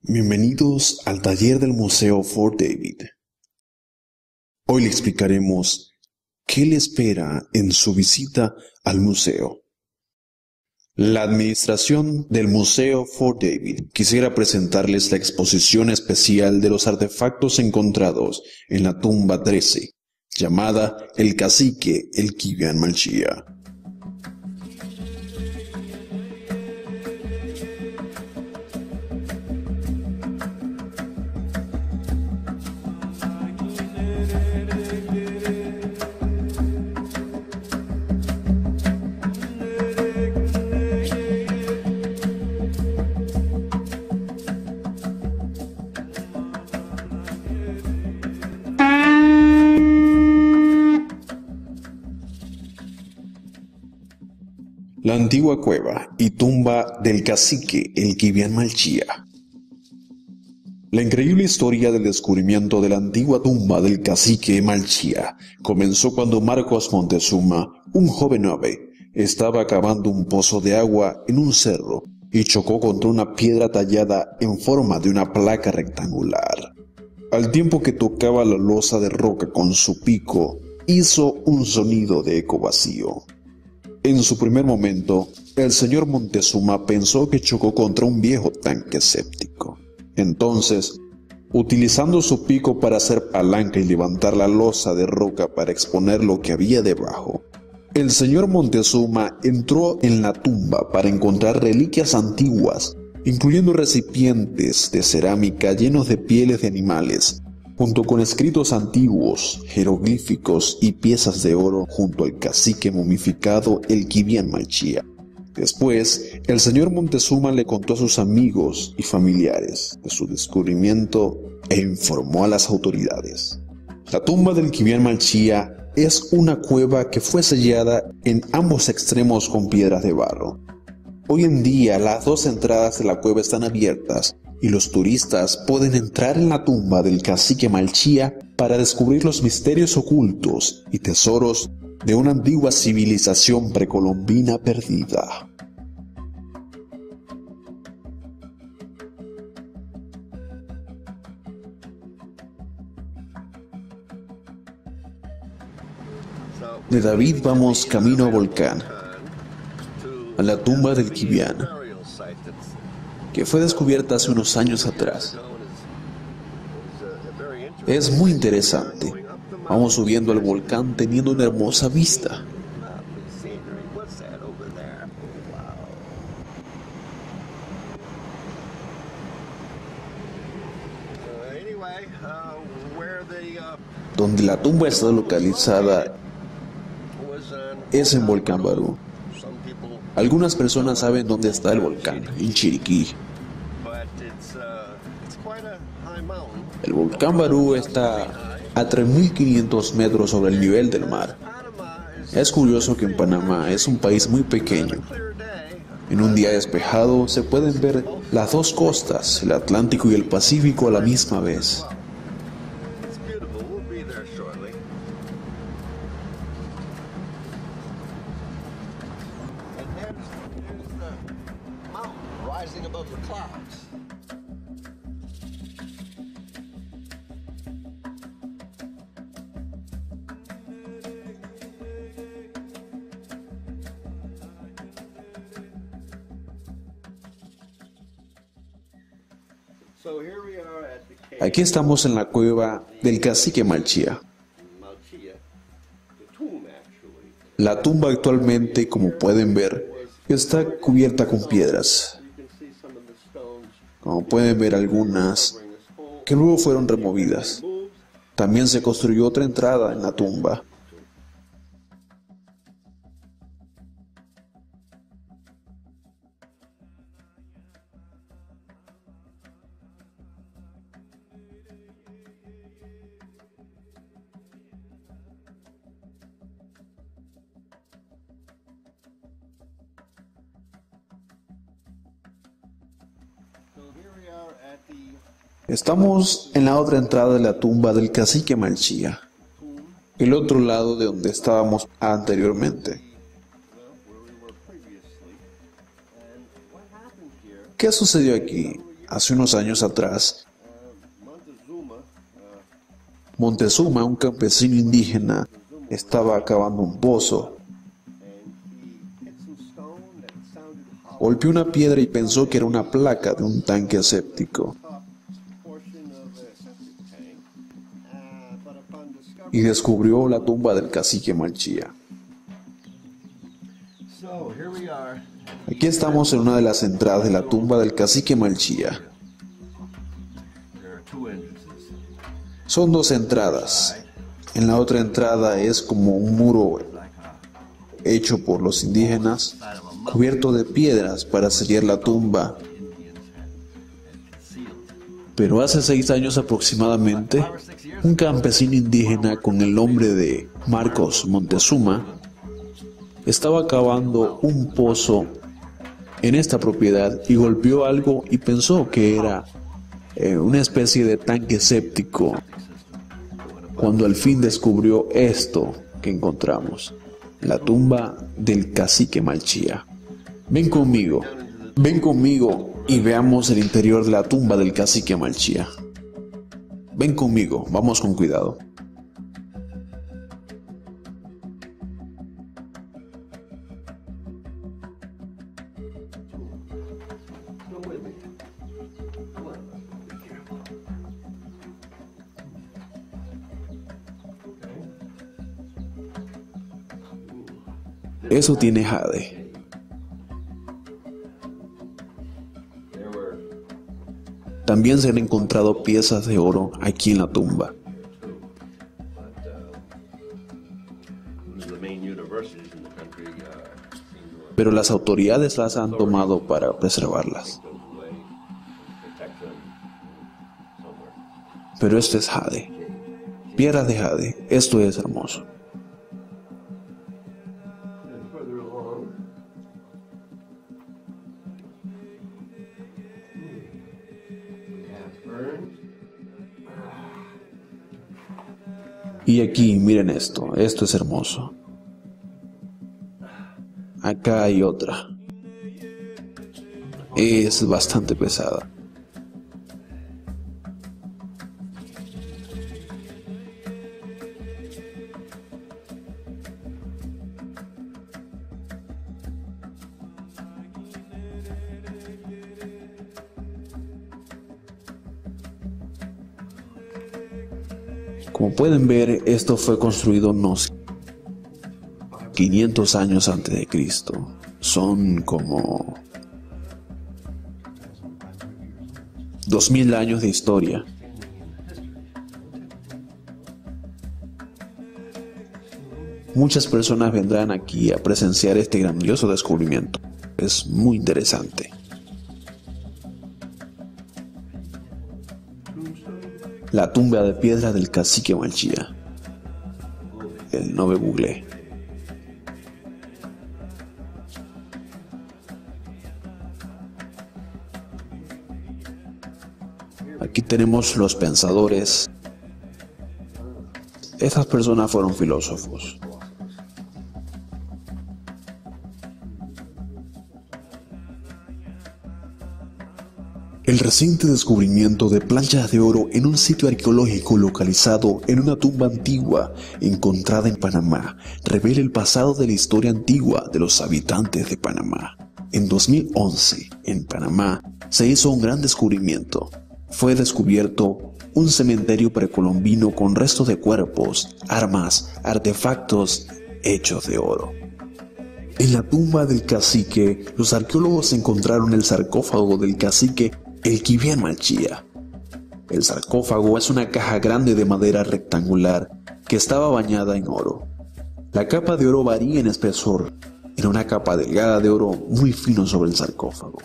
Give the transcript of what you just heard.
Bienvenidos al taller del Museo Fort David. Hoy le explicaremos qué le espera en su visita al museo. La administración del Museo Fort David quisiera presentarles la exposición especial de los artefactos encontrados en la tumba 13, llamada El Cacique El Kibian Malchia. La antigua cueva y tumba del cacique El Kibian Malchía. La increíble historia del descubrimiento de la antigua tumba del cacique Malchía comenzó cuando Marcos Montezuma, un joven ave, estaba cavando un pozo de agua en un cerro y chocó contra una piedra tallada en forma de una placa rectangular. Al tiempo que tocaba la losa de roca con su pico, hizo un sonido de eco vacío. En su primer momento, el señor Montezuma pensó que chocó contra un viejo tanque séptico. Entonces, utilizando su pico para hacer palanca y levantar la losa de roca para exponer lo que había debajo, el señor Montezuma entró en la tumba para encontrar reliquias antiguas, incluyendo recipientes de cerámica llenos de pieles de animales, junto con escritos antiguos, jeroglíficos y piezas de oro junto al cacique momificado el Kibian Malchía. Después, el señor Montezuma le contó a sus amigos y familiares de su descubrimiento e informó a las autoridades. La tumba del Kibian Malchía es una cueva que fue sellada en ambos extremos con piedras de barro. Hoy en día las dos entradas de la cueva están abiertas y los turistas pueden entrar en la tumba del cacique Malchía para descubrir los misterios ocultos y tesoros de una antigua civilización precolombina perdida. De David vamos camino a Volcán, a la tumba del Kibian, que fue descubierta hace unos años atrás. Es muy interesante. Vamos subiendo al volcán teniendo una hermosa vista. Donde la tumba está localizada es en Volcán Barú. Algunas personas saben dónde está el volcán, en Chiriquí. El volcán Barú está a 3.500 metros sobre el nivel del mar. Es curioso que en Panamá es un país muy pequeño. En un día despejado se pueden ver las dos costas, el Atlántico y el Pacífico a la misma vez. rising above the clouds. Aquí estamos en la cueva del cacique Malchía. La tumba actualmente, como pueden ver, está cubierta con piedras. Como pueden ver algunas que luego fueron removidas. También se construyó otra entrada en la tumba. Estamos en la otra entrada de la tumba del cacique Malchía, el otro lado de donde estábamos anteriormente. ¿Qué sucedió aquí? hace unos años atrás, Montezuma, un campesino indígena, estaba cavando un pozo. Golpeó una piedra y pensó que era una placa de un tanque séptico. top portion of a septic tank. But upon discovery, y descubrió la tumba del cacique Malchía. Aquí estamos en una de las entradas de la tumba del cacique Malchía. Son dos entradas. En la otra entrada es como un muro hecho por los indígenas, cubierto de piedras para sellar la tumba. Pero hace seis años aproximadamente, un campesino indígena con el nombre de Marcos Montezuma estaba cavando un pozo en esta propiedad y golpeó algo y pensó que era eh, una especie de tanque séptico cuando al fin descubrió esto que encontramos, la tumba del cacique Malchía. Ven conmigo, ven conmigo y veamos el interior de la tumba del cacique Malchía. Ven conmigo, vamos con cuidado. Eso tiene jade. También se han encontrado piezas de oro aquí en la tumba. pero las autoridades las han tomado para preservarlas. Pero esto es jade. Piedras de jade. Esto es hermoso. Y aquí, miren esto. Esto es hermoso. Acá hay otra. Es bastante pesada. Como pueden ver, esto fue construido unos 500 años antes de Cristo. Son como 2000 años de historia. Muchas personas vendrán aquí a presenciar este grandioso descubrimiento. Es muy interesante. La tumba de piedra del cacique Malchía. El Nove Bugle. Aquí tenemos los pensadores. Estas personas fueron filósofos. El reciente descubrimiento de planchas de oro en un sitio arqueológico localizado en una tumba antigua encontrada en Panamá revela el pasado de la historia antigua de los habitantes de Panamá. En 2011, en Panamá, se hizo un gran descubrimiento. Fue descubierto un cementerio precolombino con restos de cuerpos, armas, artefactos hechos de oro. En la tumba del cacique, los arqueólogos encontraron el sarcófago del cacique El. El sarcófago es una caja grande de madera rectangular que estaba bañada en oro. La capa de oro varía en espesor. Era una capa delgada de oro muy fino sobre el sarcófago.